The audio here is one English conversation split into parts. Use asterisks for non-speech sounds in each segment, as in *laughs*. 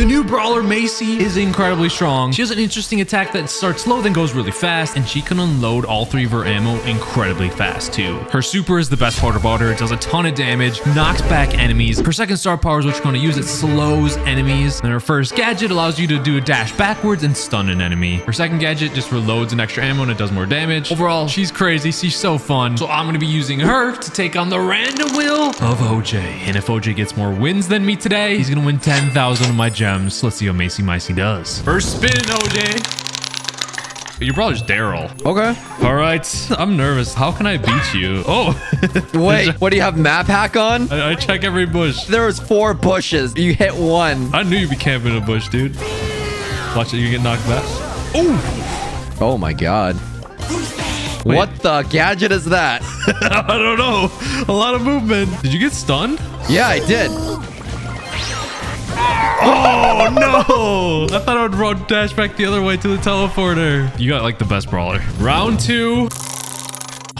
The new brawler Maisie is incredibly strong. She has an interesting attack that starts slow then goes really fast, and she can unload all three of her ammo incredibly fast too. Her super is the best part about her. It does a ton of damage, knocks back enemies. Her second star power is what you're going to use. It slows enemies. And her first gadget allows you to do a dash backwards and stun an enemy. Her second gadget just reloads an extra ammo and it does more damage. Overall, she's crazy. She's so fun. So I'm going to be using her to take on the random wheel of OJ. And if OJ gets more wins than me today, he's going to win 10,000 of my Um, gems. Let's see what Maisie Micey does. First spin, OJ. Your brother's Darryl. Okay. All right. I'm nervous. How can I beat you? Oh. *laughs* Wait, *laughs* what do you have map hack on? I, I check every bush. There was four bushes. You hit one. I knew you'd be camping a bush, dude. Watch it. You get knocked back. Oh. Oh my god. Wait. What the gadget is that? *laughs* I don't know. A lot of movement. Did you get stunned? yeah, I did. Oh, no. I thought I would run dash back the other way to the teleporter. You got like the best brawler. Round two.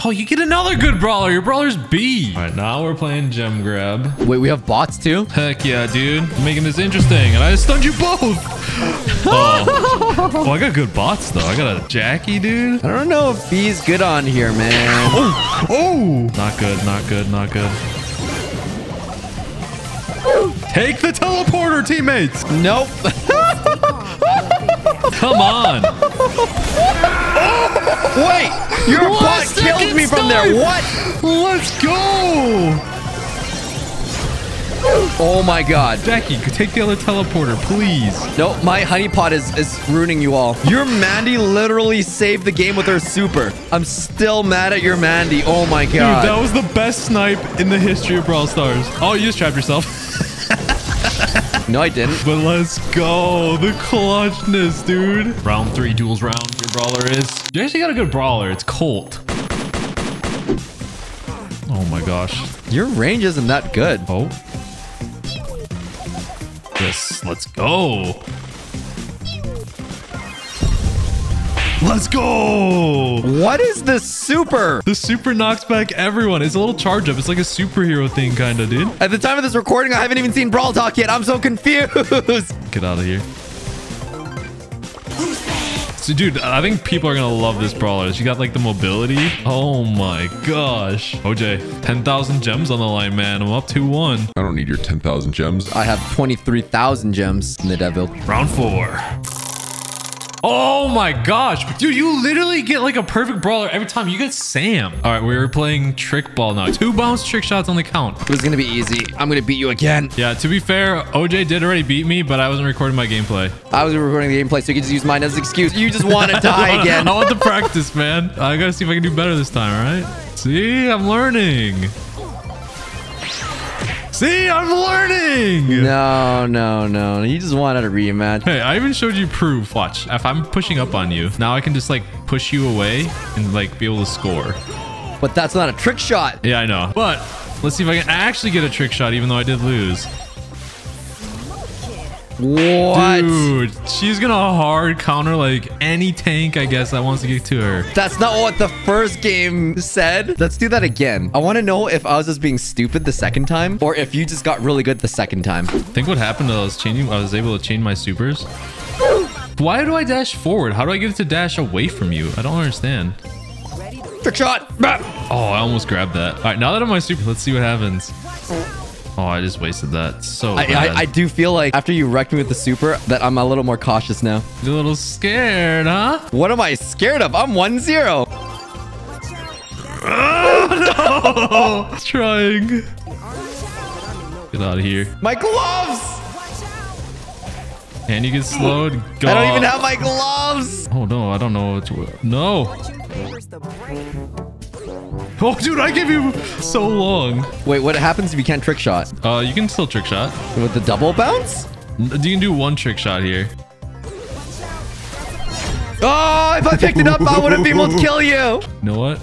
Oh, you get another good brawler. Your brawler's Bea. All right, now we're playing gem grab. Wait, we have bots too? Heck yeah, dude. You're making this interesting. And I stunned you both. *laughs* oh. oh, I got good bots, though. I got a Jacky, dude. I don't know if Bea's good on here, man. Oh, oh. Not good, not good, not good. Take the teleporter, teammates. Nope. *laughs* Come on. Oh, wait, your One bot killed me from there. What? Let's go. Oh my god. Jacky, take the other teleporter, please. Nope, my honeypot is, is ruining you all. Your Mandy literally saved the game with her super. I'm still mad at your Mandy. Oh my god. Dude, that was the best snipe in the history of Brawl Stars. Oh, you just trapped yourself. *laughs* no, I didn't. But let's go. The clutchness, dude. Round three, duels round. Your brawler is... You actually got a good brawler. It's Colt. Oh my gosh. Your range isn't that good. Oh. Yes, let's go. Let's go. What is this super? The super knocks back everyone. It's a little charge up. It's like a superhero thing, kind of, dude. At the time of this recording, I haven't even seen Brawl Talk yet. I'm so confused. Get out of here. So, dude, I think people are gonna love this brawler. She got like the mobility. Oh my gosh. OJ, 10,000 gems on the line, man. I'm up 2-1. I don't need your 10,000 gems. I have 23,000 gems in the devil. Round four. Oh my gosh. Dude, you literally get like a perfect brawler every time. You get Sam. All right, we're playing trick ball now. Two bounce trick shots on the count. It was gonna be easy. I'm gonna beat you again. Yeah, to be fair, OJ did already beat me, but I wasn't recording my gameplay. I was recording the gameplay, so you can just use mine as an excuse. You just *laughs* want to die again. I want to practice, man. I gotta see if I can do better this time, all right? See, I'm learning. See, I'm learning. No, no, no. You just wanted a rematch. Hey, I even showed you proof. Watch, if I'm pushing up on you, now I can just like push you away and like be able to score. But that's not a trick shot. Yeah, I know. But let's see if I can actually get a trick shot, even though I did lose. What? Dude, she's gonna hard counter like any tank, I guess, that wants to get to her. That's not what the first game said. Let's do that again. I want to know if I was just being stupid the second time or if you just got really good the second time. I think what happened I was changing, I was able to change my supers. Why do I dash forward? How do I get it to dash away from you? I don't understand. Trick shot. Oh, I almost grabbed that. All right, now that I'm my super, let's see what happens. Oh, I just wasted that. So I, bad. I, I do feel like after you wrecked me with the super that I'm a little more cautious now. You're a little scared, huh? What am I scared of? I'm 1-0. Oh, *laughs* no! Trying. Get out of here. My gloves. And you get slowed. Go. I don't even have my gloves. Oh, no. I don't know what to... No. Oh, dude, I gave you so long. Wait, what happens if you can't trick shot? Uh, you can still trick shot. With the double bounce? You can do one trick shot here. Oh, if I picked it up, I wouldn't be able to kill you. You *laughs* know what?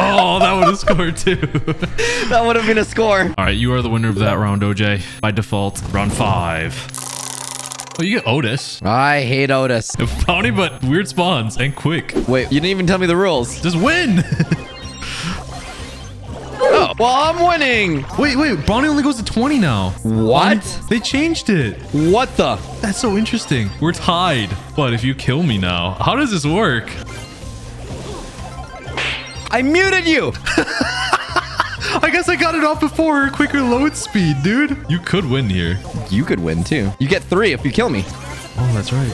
Oh, that would have scored too. *laughs* That would have been a score. All right, you are the winner of that round, OJ. By default, round five. Oh, you get Otis. I hate Otis. *laughs* Bounty, but weird spawns and quick. Wait, you didn't even tell me the rules. Just win. *laughs* Oh, Well, I'm winning. Wait, wait. Bounty only goes to 20 now. What? They changed it. What the? That's so interesting. We're tied. But if you kill me now, how does this work? I muted you. *laughs* I guess I got it off before her quicker load speed, dude. You could win here. You could win too. You get three if you kill me. Oh, that's right.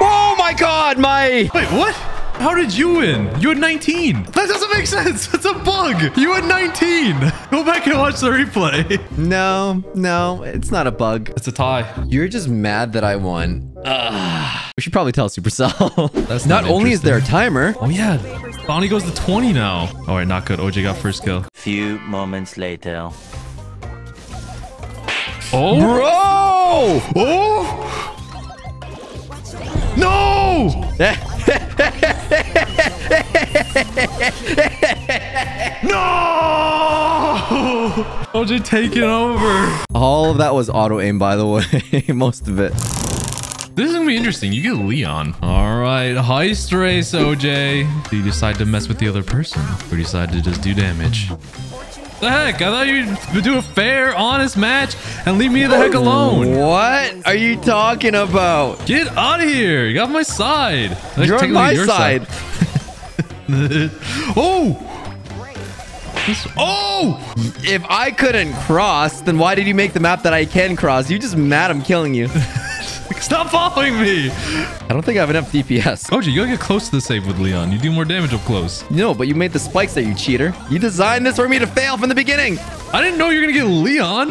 Oh my god, my... Wait, what? How did you win? You had 19. That doesn't make sense. That's a bug. You had 19. Go back and watch the replay. No, no, it's not a bug. It's a tie. You're just mad that I won. Ugh. We should probably tell Supercell. That's not, not only is there a timer. Oh, yeah. Bounty goes to 20 now. All right, not good. OJ got first kill. Few moments later. Oh. Bro! Oh. No. *laughs* No! OJ taking over. All of that was auto aim, by the way. *laughs* Most of it. This is gonna be interesting. You get Leon. All right, heist race, OJ. Do you decide to mess with the other person, or decide to just do damage? The heck? I thought you'd do a fair, honest match and leave me the heck alone. What are you talking about? Get out of here! You got my side. Like, You're on my your side. *laughs* oh! Oh! If I couldn't cross, then why did you make the map that I can cross? You just mad I'm killing you. *laughs* Stop following me! I don't think I have enough DPS. OJ, you gotta get close to the save with Leon. You do more damage up close. No, but you made the spikes that you cheater. You designed this for me to fail from the beginning. I didn't know you were gonna get Leon.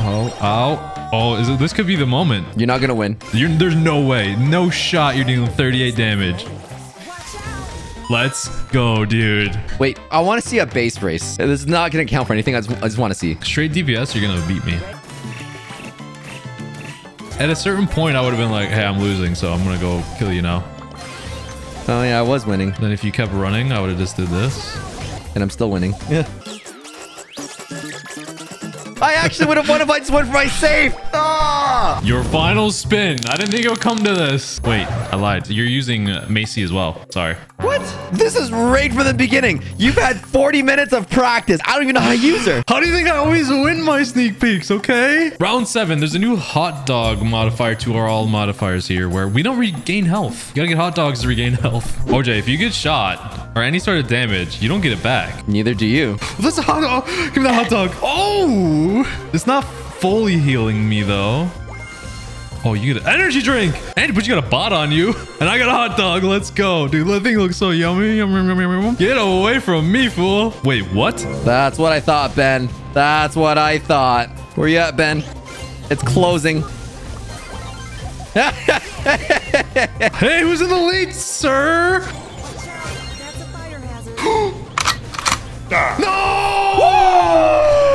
Oh, ow. Oh, is it, this could be the moment. You're not gonna win. You're, there's no way, no shot you're dealing 38 damage. Let's go, dude. Wait, I want to see a base race. This is not gonna count for anything. I just, just want to see. Straight DPS, you're gonna beat me. At a certain point, I would have been like, hey, I'm losing, so I'm gonna go kill you now. Oh yeah, I was winning, Then if you kept running, I would have just did this. and I'm still winning. Yeah. *laughs* I actually would have won if I just went for my safe. Ah! Your final spin. I didn't think it would come to this. Wait, I lied. You're using uh, Maisie as well. Sorry. What? This is right from the beginning. You've had 40 minutes of practice. I don't even know how to use her. How do you think I always win my sneak peeks, okay? Round seven, there's a new hot dog modifier to our all modifiers here where we don't regain health. You gotta get hot dogs to regain *laughs* health. OJ, if you get shot or any sort of damage, you don't get it back. Neither do you. That's a hot dog. Give me the hot dog. Oh, it's not fully healing me though. Oh, you get an energy drink. And but you got a bot on you. *laughs* And I got a hot dog. Let's go. Dude, that thing looks so yummy. Yum, yum, yum, yum, yum. Get away from me, fool. Wait, what? That's what I thought, Ben. That's what I thought. Where you at, Ben? It's closing. *laughs* Hey, who's in the lead, sir? No!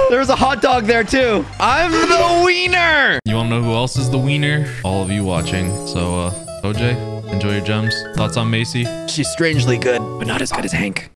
There's a hot dog there too. I'm the wiener. You want to know who else is the wiener? All of you watching. So, uh, OJ, enjoy your gems. Thoughts on Maisie? She's strangely good, but not as good as Hank.